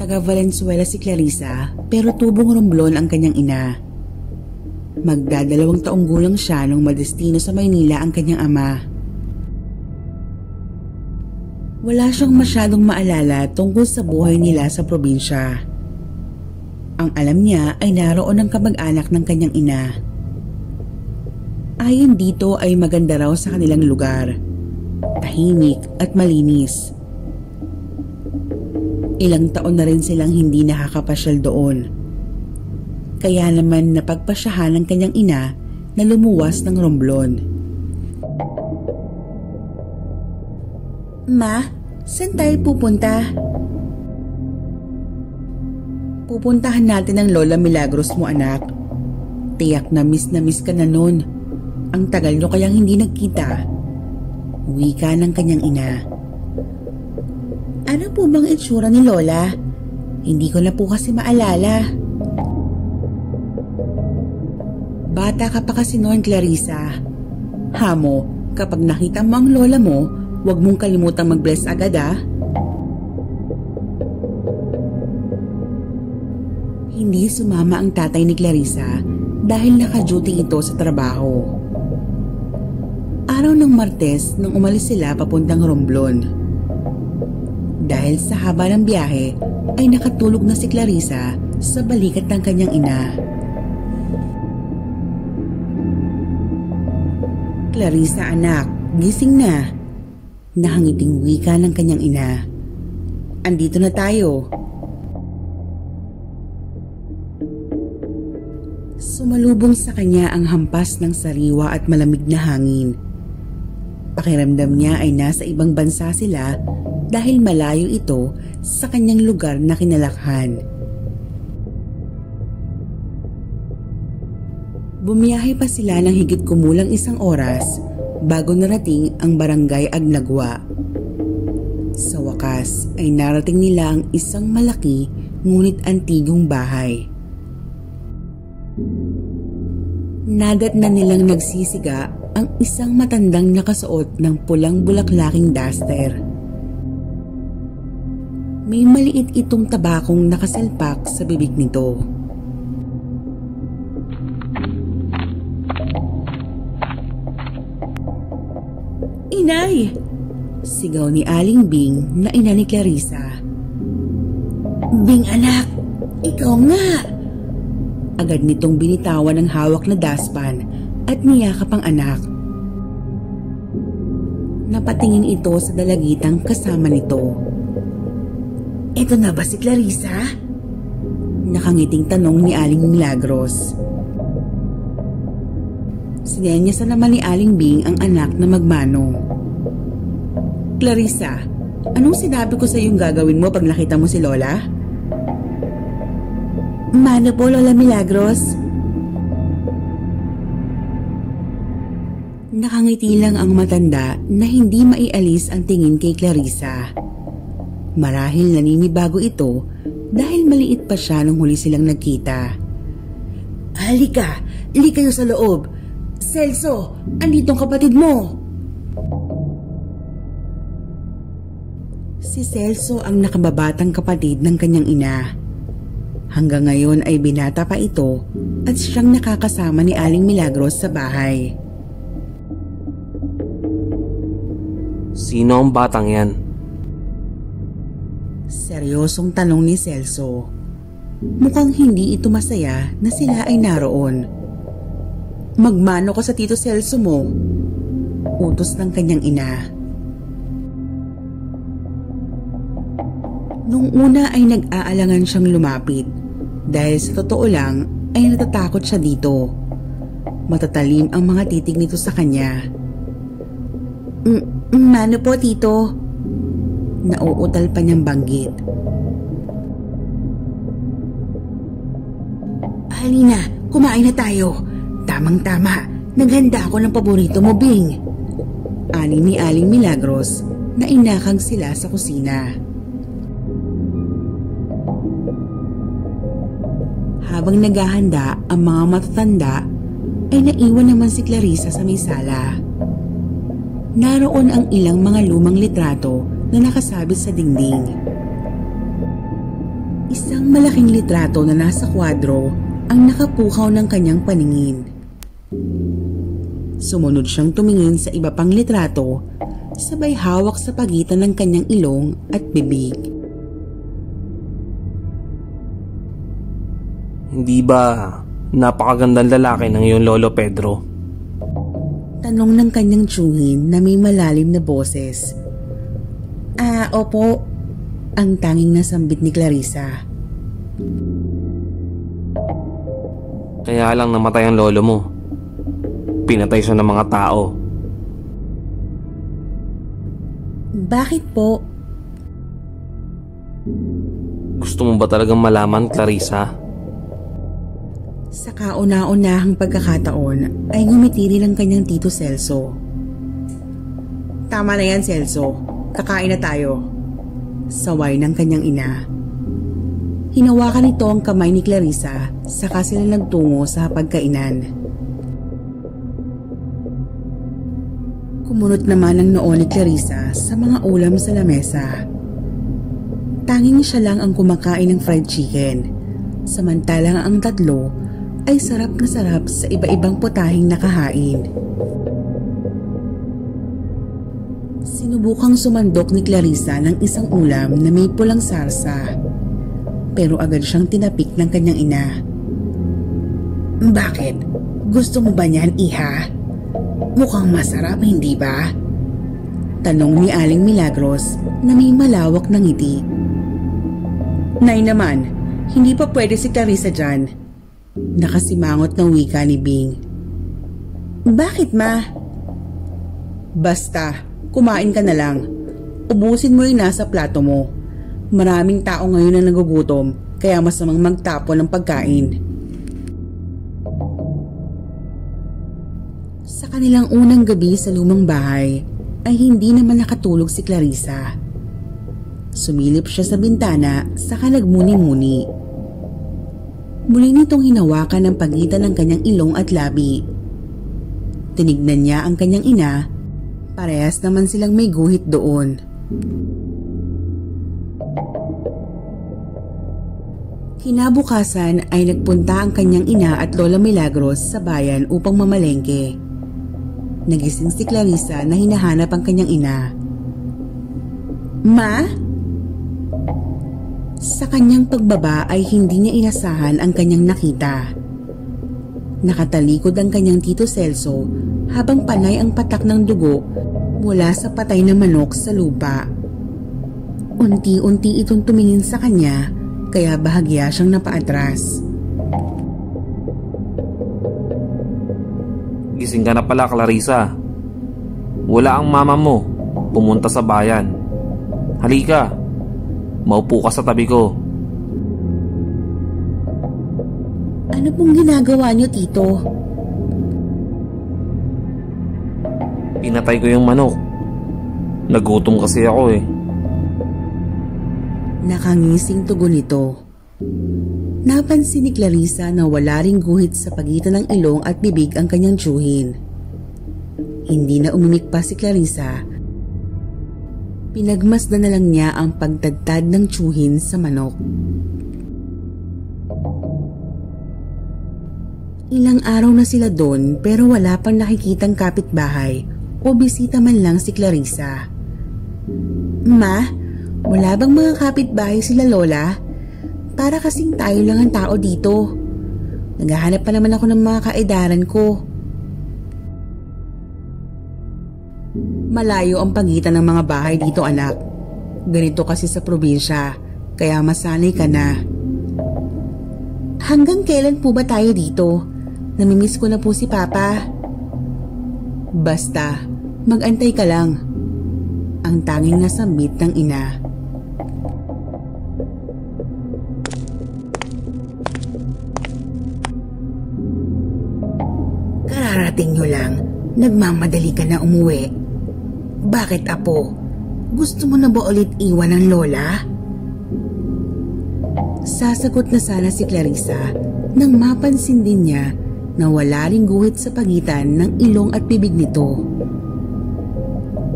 Taga Valenzuela si Clarissa pero tubong romblon ang kanyang ina. Magdadalawang taong gulang siya nung madestino sa Maynila ang kanyang ama. Wala siyang masyadong maalala tungkol sa buhay nila sa probinsya. Ang alam niya ay naroon ang kamag-anak ng kanyang ina. Ayon dito ay maganda raw sa kanilang lugar. Tahimik at malinis. Ilang taon na rin silang hindi nakakapasyal doon. Kaya naman napagpasyahan ng kanyang ina na lumuwas ng Romblon. Ma, saan tayo pupunta? Pupuntahan natin ang Lola Milagros mo anak. Tiyak na miss na miss ka na nun. Ang tagal nyo kayang hindi nagkita. Wika ng kanyang ina. Ano po bang itsura ni Lola? Hindi ko na po kasi maalala. Bata ka pa kasi noon, Clarissa. Hamo, kapag nakita mo ang lola mo, Huwag mong kalimutang mag-bless agad ah. Hindi sumama ang tatay ni Clarissa dahil naka-duty ito sa trabaho. Araw ng Martes nang umalis sila papuntang Romblon. Dahil sa haba ng biyahe ay nakatulog na si Clarissa sa balikat ng kanyang ina. Clarissa anak, gising na. Nahangiting wika ng kanyang ina. Andito na tayo. Sumalubong sa kanya ang hampas ng sariwa at malamig na hangin. Pakiramdam niya ay nasa ibang bansa sila dahil malayo ito sa kanyang lugar na kinalakhan. Bumiyahe pa sila ng higit kumulang isang oras bago narating ang barangay Agnagwa. Sa wakas ay narating nila ang isang malaki ngunit antigong bahay. Nadat na nilang nagsisiga ang isang matandang nakasuot ng pulang bulaklaking duster. May maliit itong tabakong nakasalpak sa bibig nito. Inay! Sigaw ni Aling Bing na ina ni Clarissa. Bing anak, ikaw nga! Agad nitong binitawan ang hawak na daspan at niyakap ang anak. Napatingin ito sa dalagitang kasama nito. Ito na ba si Clarissa? Nakangiting tanong ni Aling Milagros. Sinenyasan naman ni Aling Bing ang anak na magmano. Clarissa, anong sinabi ko sa iyong gagawin mo pag nakita mo si Lola? Mano po, Lola Milagros? Nakangiti lang ang matanda na hindi maialis ang tingin kay Clarissa. Marahil naninibago ito dahil maliit pa siya nung huli silang nagkita. Halika, li kayo sa loob. Celso, andito ang kapatid mo. Si Celso ang nakababatang kapatid ng kanyang ina. Hanggang ngayon ay binata pa ito at siyang nakakasama ni Aling Milagros sa bahay. Sino ang batang yan? Seryosong tanong ni Celso. Mukhang hindi ito masaya na sila ay naroon. Magmano ka sa tito Celso mo. Utos ng kanyang ina. Nung una ay nag-aalangan siyang lumapit dahil sa totoo lang ay natatakot siya dito. Matatalim ang mga titig nito sa kanya. Mano po tito? Nauutal pa niyang banggit. Halina, kumain na tayo. Tamang-tama, naghanda ako ng paborito mo, Bing. Ani ni Aling Milagros na inakang sila sa kusina. Habang naghahanda ang mga matatanda, ay naiwan naman si Clarissa sa may. Naroon ang ilang mga lumang litrato na nakasabit sa dingding. Isang malaking litrato na nasa kwadro ang nakapukaw ng kanyang paningin. Sumunod siyang tumingin sa iba pang litrato, sabay hawak sa pagitan ng kanyang ilong at bibig. Hindi ba napakagandang lalaki ng iyong lolo Pedro? Tanong ng kanyang tsuhin na may malalim na boses. Ah, opo. Ang tanging nasambit ni Clarissa. Kaya lang namatay ang lolo mo. Pinatay siya ng mga tao. Bakit po? Gusto mo ba talagang malaman, Clarissa? Sa kauna-unahang pagkakataon ay ngumiti rin ang kanyang tito Celso. Tama na yan, Celso. Kakain na tayo. Saway ng kanyang ina. Hinawakan nito ang kamay ni Clarissa saka sila nagtungo sa pagkainan. Kumunot naman ang noo ni Clarissa sa mga ulam sa lamesa. Tanging siya lang ang kumakain ng fried chicken, samantalang ang tatlo ay sarap na sarap sa iba-ibang putahing nakahain. Sinubukang sumandok ni Clarissa ng isang ulam na may pulang sarsa. Pero agad siyang tinapik ng kanyang ina. Bakit? Gusto mo ba niyan, iha? Mukhang masarap, hindi ba? Tanong ni Aling Milagros na may malawak ng ngiti. Nay naman, hindi pa pwede si Clarissa dyan. Nakasimangot ng wika ni Bing. Bakit ma? Basta, kumain ka na lang. Ubusin mo yung nasa plato mo. Maraming tao ngayon na nagugutom, kaya masamang magtapon ng pagkain. Sa kanilang unang gabi sa lumang bahay, ay hindi naman nakatulog si Clarissa. Sumilip siya sa bintana, saka nagmuni-muni. Muli nitong hinawakan ang pagitan ng kanyang ilong at labi. Tinignan niya ang kanyang ina, parehas naman silang may guhit doon. Kinabukasan ay nagpunta ang kanyang ina at Lola Milagros sa bayan upang mamalengke. Nagising si Clarissa na hinahanap ang kanyang ina. Ma? Sa kanyang pagbaba ay hindi niya inasahan ang kanyang nakita. Nakatalikod ang kanyang tito Celso habang panay ang patak ng dugo mula sa patay na manok sa lupa. Unti-unti itong tumingin sa kanya kaya bahagya siyang napaatras. Gising ka na pala, Clarissa. Wala ang mama mo. Pumunta sa bayan. Halika. Maupo ka sa tabi ko. Ano pong ginagawa niyo, Tito? Pinatay ko yung manok. Nagutom kasi ako eh. Nakangising tugon nito. Napansin ni Clarissa na wala ring guhit sa pagitan ng ilong at bibig ang kanyang tsuhin. Hindi na umimik pa si Clarissa Pinagmasdan na lang niya ang pagtadtad ng tsuhin sa manok. Ilang araw na sila doon pero wala pang nakikitang kapitbahay o bisita man lang si Clarissa. Ma, wala bang mga kapitbahay sila Lola? Para kasing tayo lang ang tao dito. Naghahanap pa naman ako ng mga kaedaran ko. Malayo ang pagitan ng mga bahay dito anak. Ganito kasi sa probinsya, kaya masanay ka na. Hanggang kailan po ba tayo dito? Namimiss ko na po si Papa. Basta, magantay ka lang. Ang tanging nasambit ng ina. Kararating nyo lang, nagmamadali ka na umuwi. Bakit apo? Gusto mo na ba ulit iwan ng lola? Sasagot na sana si Clarissa nang mapansin din niya na wala ring guhit sa pagitan ng ilong at bibig nito.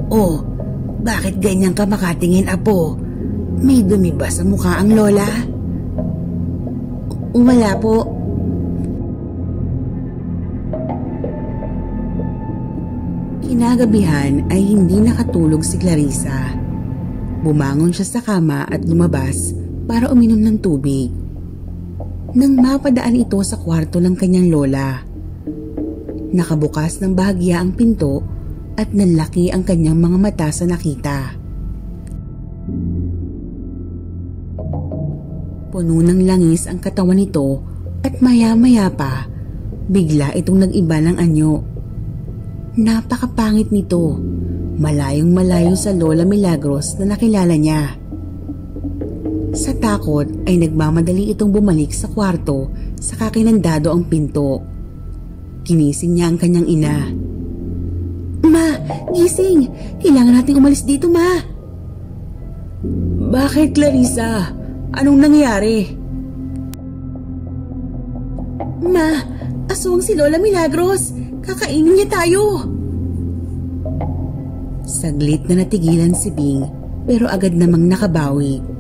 Oh, bakit ganyan ka makatingin apo? May dumi ba sa mukha ang lola? Wala po. Kinagabihan ay hindi nakatulog si Clarissa. Bumangon siya sa kama at lumabas para uminom ng tubig. Nang mapadaan ito sa kwarto ng kanyang lola. Nakabukas ng bahagya ang pinto at nanlaki ang kanyang mga mata sa nakita. Puno ng langis ang katawan nito at maya-maya pa, bigla itong nag-iba ng anyo. Napakapangit nito, malayong malayo sa Lola Milagros na nakilala niya. Sa takot ay nagmamadali itong bumalik sa kwarto sa kakinandado ang pinto. Kinising niya ang kanyang ina. Ma, gising! Kailangan nating umalis dito, ma! Bakit, Clarissa? Anong nangyari? Ma, aswang si Lola Milagros. Kakainin niya tayo. Saglit na natigilan si Bing pero agad namang nakabawi.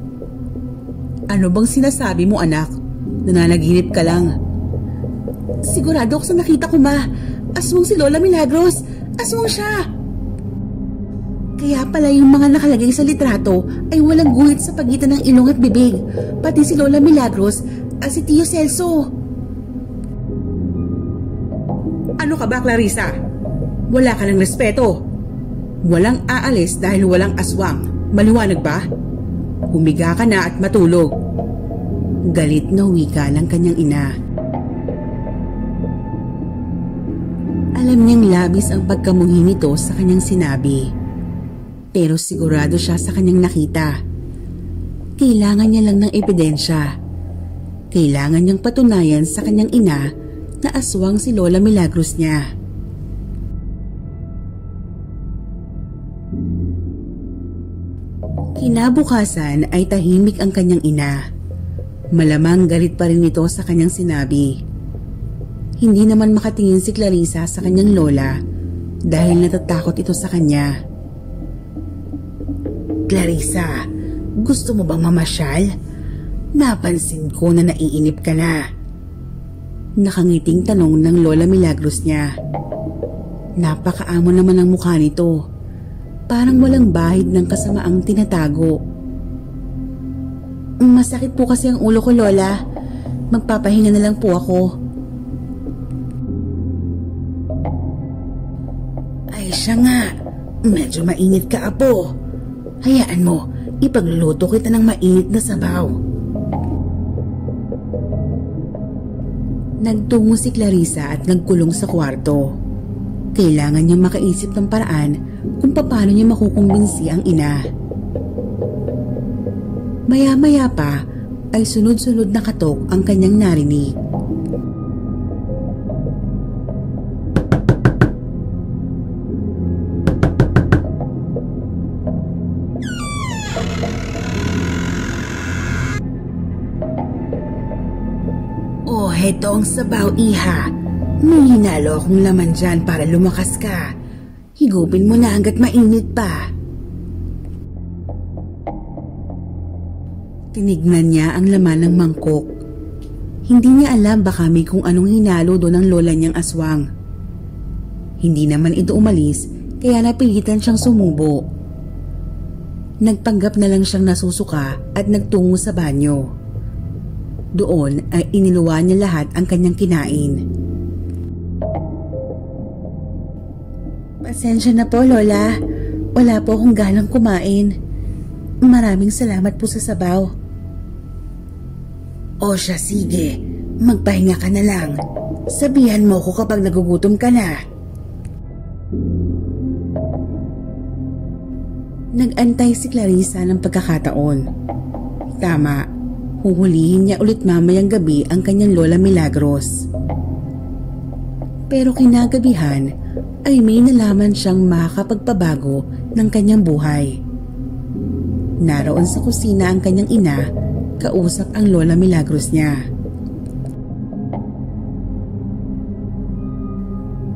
Ano bang sinasabi mo anak? Nananaginip ka lang. Sigurado ako sa nakita ko ma. Aswang si Lola Milagros. Aswang siya. Kaya pala yung mga nakalagay sa litrato ay walang guhit sa pagitan ng ilong at bibig. Pati si Lola Milagros at si Tio Celso. Ano ka ba, Clarissa? Wala ka ng respeto. Walang aalis dahil walang aswang. Maliwanag ba? Humiga ka na at matulog. Galit na wika ng kanyang ina. Alam niyang labis ang pagkamuhi nito sa kanyang sinabi. Pero sigurado siya sa kanyang nakita. Kailangan niya lang ng ebidensya. Kailangan niyang patunayan sa kanyang ina na aswang si Lola Milagros niya. Kinabukasan ay tahimik ang kanyang ina. Malamang galit pa rin ito sa kanyang sinabi. Hindi naman makatingin si Clarissa sa kanyang lola dahil natatakot ito sa kanya. Clarissa, gusto mo bang mamasyal? Napansin ko na naiinip ka na. Nakangiting tanong ng Lola Milagros niya. Napakaamo naman ang mukha nito. Parang walang bahid ng kasamaang tinatago. Masakit po kasi ang ulo ko, Lola. Magpapahinga na lang po ako. Ay siya nga, medyo mainit ka, Apo. Hayaan mo, ipagluluto kita ng mainit na sabaw. Nagtungo si Clarissa at nagkulong sa kwarto. Kailangan niyang makaisip ng paraan kung paano niya makukumbinsi ang ina. Maya-maya pa ay sunod-sunod na katok ang kanyang narinig. Oh, heto ang sabaw, iha. May hinalo akong laman dyan para lumakas ka. Higupin mo na hanggat mainit pa. Tinignan niya ang laman ng mangkok. Hindi niya alam baka may kung anong hinalo doon ng lola niyang aswang. Hindi naman ito umalis kaya napilitan siyang sumubo. Nagpanggap na lang siyang nasusuka at nagtungo sa banyo. Doon ay iniluwa niya lahat ang kanyang kinain. Pasensya na po, Lola. Wala po akong ganang kumain. Maraming salamat po sa sabaw. O siya, sige. Magpahinga ka na lang. Sabihan mo ko kapag nagugutom ka na. Nag-antay si Clarissa ng pagkakataon. Tama, huhulihin niya ulit mamayang gabi ang kanyang Lola Milagros. Pero kinagabihan ay may nalaman siyang makakapagpabago ng kanyang buhay. Naroon sa kusina ang kanyang ina, kausap ang Lola Milagros niya.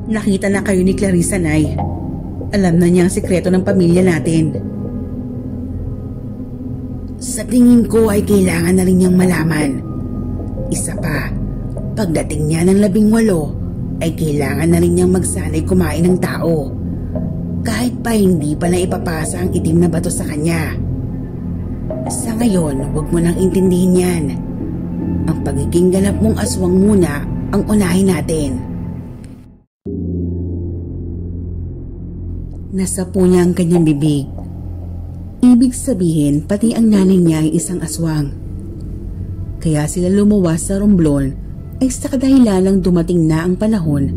Nakita na kayo ni Clarissa, Nay. Alam na niya ang sikreto ng pamilya natin. Sa tingin ko ay kailangan na rin niyang malaman. Isa pa, pagdating niya ng labing walo, ay kailangan na rin niyang magsanay kumain ng tao. Kahit pa hindi pa na ipapasa ang itim na bato sa kanya. Sa ngayon, huwag mo nang intindihin yan. Ang pagiging ganap mong aswang muna ang unahin natin. Nasapo niya ang kanyang bibig. Ibig sabihin, pati ang nanay niya ay isang aswang. Kaya sila lumuwas sa romblon ay sa kadahilanang dumating na ang panahon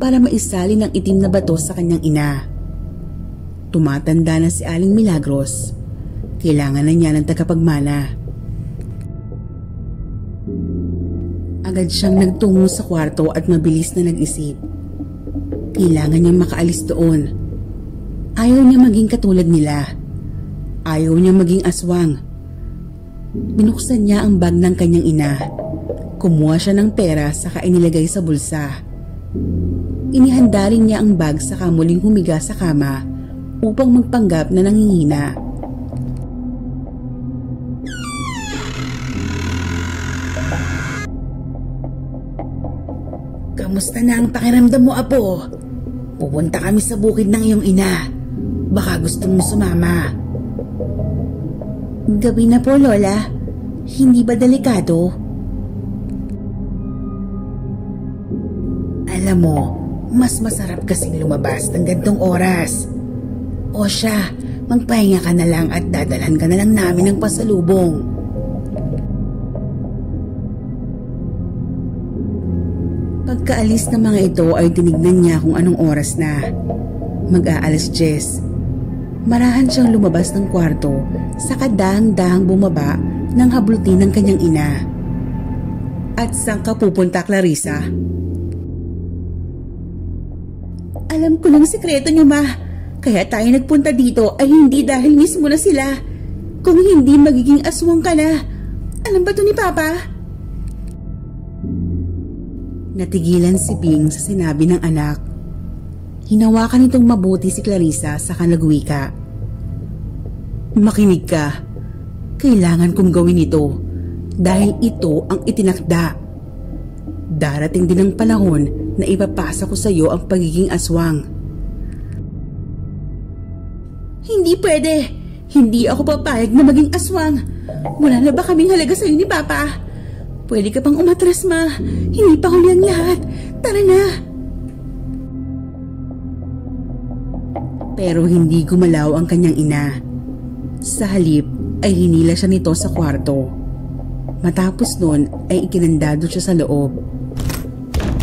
para maisali ng itim na bato sa kanyang ina. Tumatanda na si Aling Milagros. Kailangan na niya ng tagapagmana. Agad siyang nagtungo sa kwarto at mabilis na nag-isip. Kailangan niyang makaalis doon. Ayaw niya maging katulad nila. Ayaw niya maging aswang. Binuksan niya ang bag ng kanyang ina. Kumuha siya ng pera saka inilagay sa bulsa. Inihanda rin niya ang bag saka muling humiga sa kama upang magpanggap na nangihina. Kamusta na ang pakiramdam mo, Apo? Pupunta kami sa bukid ng iyong ina. Baka gusto mo sumama. Gabi na po, Lola. Hindi ba delikado? Alam mo, mas masarap kasing lumabas ng gantong oras. O siya, magpahinga ka na lang at dadalhan ka na lang namin ng pasalubong. Pagkaalis ng mga ito ay tinignan niya kung anong oras na. Mag-aalas 10. Marahan siyang lumabas ng kwarto sa kadahang-dahang bumaba ng hablutin ng kanyang ina. At saan ka pupunta, Clarissa? Alam ko ng sikreto niyo, ma. Kaya tayo nagpunta dito ay hindi dahil mismo na sila. Kung hindi magiging aswang ka na. Alam ba to ni Papa? Natigilan si Bing sa sinabi ng anak. Hinawakan nitong mabuti si Clarissa sa kanagwika. Makinig ka. Kailangan kong gawin ito dahil ito ang itinakda. Darating din ang panahon na ipapasa ko sa iyo ang pagiging aswang. Hindi pwede. Hindi ako papayag na maging aswang. Wala na ba kaming halaga sa iyo ni Papa? Pwede ka pang umatras, Ma. Hindi pa huli ang lahat. Tara na. Pero hindi gumalaw ang kanyang ina. Sa halip ay hinila siya nito sa kwarto. Matapos nun ay ikinandado siya sa loob.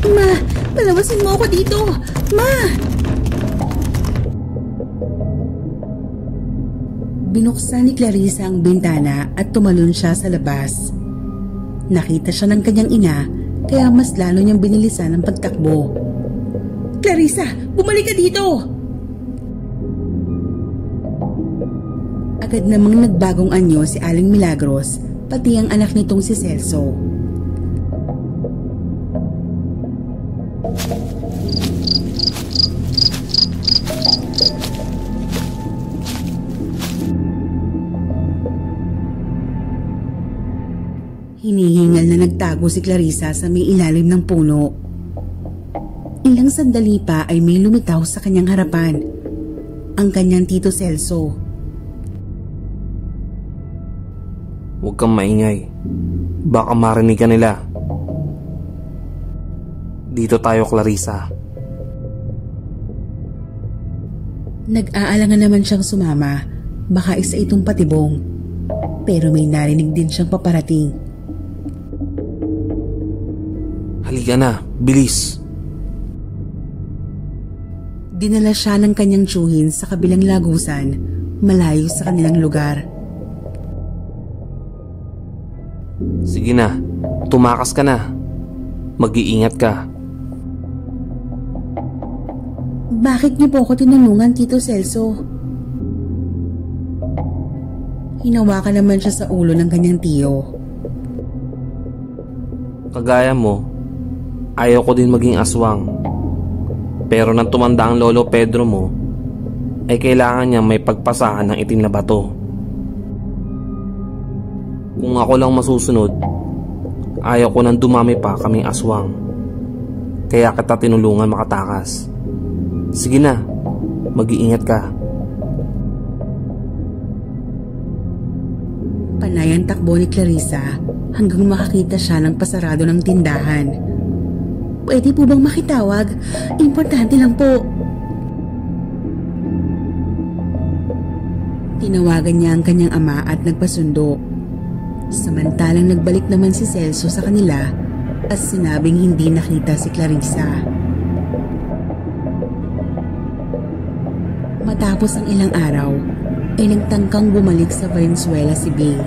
Ma, palawasin mo ako dito! Ma! Binuksan ni Clarissa ang bintana at tumalon siya sa labas. Nakita siya ng kanyang ina kaya mas lalo niyang binilisan ang pagtakbo. Clarissa, bumalik ka dito! Agad namang nagbagong anyo si Aling Milagros pati ang anak nitong si Celso. Hinihingal na nagtago si Clarissa sa may ilalim ng puno. Ilang sandali pa ay may lumitaw sa kanyang harapan. Ang kanyang tito Celso. Huwag kang maingay. Baka marinig ka nila. Dito tayo, Clarissa. Nag-aalangan naman siyang sumama. Baka isa itong patibong. Pero may narinig din siyang paparating. Halika na, bilis. Dinala siya ng kanyang tsuhin sa kabilang lagusan, malayo sa kanilang lugar. Sige na, tumakas ka na. Mag-iingat ka. Bakit niyo po ako tinulungan, Tito Celso? Hinawakan naman siya sa ulo ng kanyang tiyo. Kagaya mo, ayaw ko din maging aswang. Pero nang tumanda ang lolo Pedro mo, ay kailangan niya may pagpasahan ng itim na bato. Ako lang masusunod, ayaw ko nang dumami pa kaming aswang. Kaya kita tinulungan makatakas. Sige na, mag-iingat ka. Panay ang takbo ni Clarissa hanggang makakita siya ng pasarado ng tindahan. Pwede po bang makitawag? Importante lang po. Tinawagan niya ang kanyang ama at nagpasundo. Samantalang nagbalik naman si Celso sa kanila at sinabing hindi nakita si Clarissa. Matapos ang ilang araw, ay nagtangkang bumalik sa Valenzuela si Bing.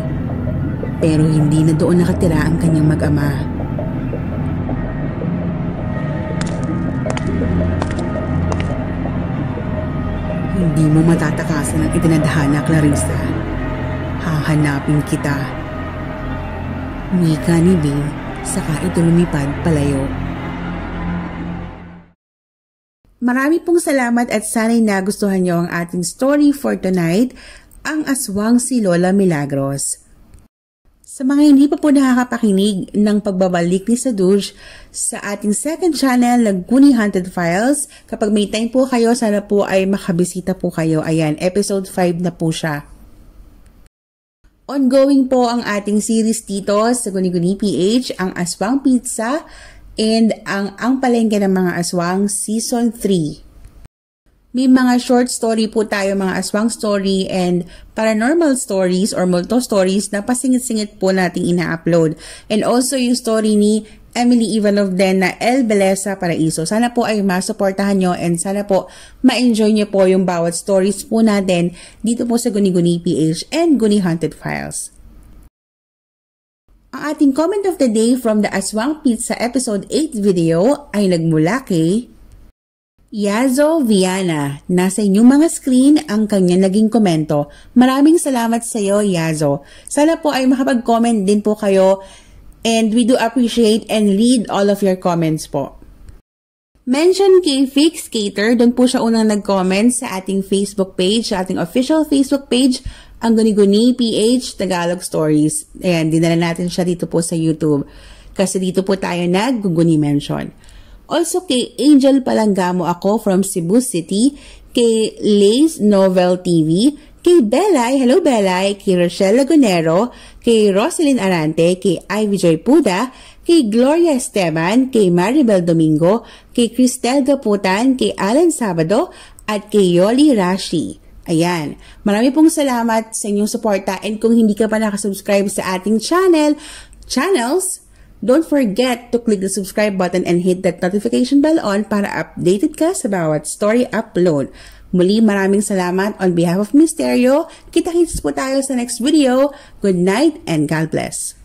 Pero hindi na doon nakatira ang kanyang mag-ama. Hindi mo matatakasan ang itinadhana, Clarissa. Hahanapin kita. Wika ni Bing, saka ito lumipad palayo. Marami pong salamat at sana'y nagustuhan niyo ang ating story for tonight, ang aswang si Lola Milagros. Sa mga hindi pa po nakakapakinig ng pagbabalik ni Saduj sa ating second channel, Laguni Haunted Files, kapag may time po kayo, sana po ay makabisita po kayo. Ayan, episode 5 na po siya. Ongoing po ang ating series dito sa Guni-Guni PH, ang Aswang Pizza, and ang Ang Palengke ng Mga Aswang Season 3. May mga short story po tayo, mga aswang story and paranormal stories or multo stories na pasingit-singit po nating ina-upload. And also yung story ni Emily Ivanov din na El Beleza Paraiso. Sana po ay masuportahan nyo and sana po ma-enjoy nyo po yung bawat stories po natin dito po sa Guni-Guni PH and Guni Haunted Files. Ang ating comment of the day from the Aswang Pizza episode 8 video ay nagmula kay Yazo Viana. Nasa inyong mga screen ang kanyang naging komento. Maraming salamat sa iyo, Yazo. Sana po ay makapag-comment din po kayo and we do appreciate and read all of your comments po. Mention kay Fake Skater, doon po siya unang nag-comment sa ating Facebook page, sa ating official Facebook page ang Guni-Guni PH Tagalog Stories. Ayan, dinala natin siya dito po sa YouTube. Kasi dito po tayo nag-Guni Mention. Also kay Angel Palangamo ako from Cebu City, kay Lace Novel TV, kay Belay, hello Belay, kay Rochelle Lagunero, kay Roselyn Arante, kay Ivy Joy Puda, kay Gloria Esteban, kay Maribel Domingo, kay Cristel Gaputan, kay Alan Sabado, at kay Yoli Rashi. Ayan. Marami pong salamat sa inyong suporta and kung hindi ka pa nakasubscribe sa ating channel, channels, don't forget to click the subscribe button and hit that notification bell on para updated ka sa bawat story upload. Muli maraming salamat on behalf of Mysterio. Kita-kits po tayo sa next video. Good night and God bless.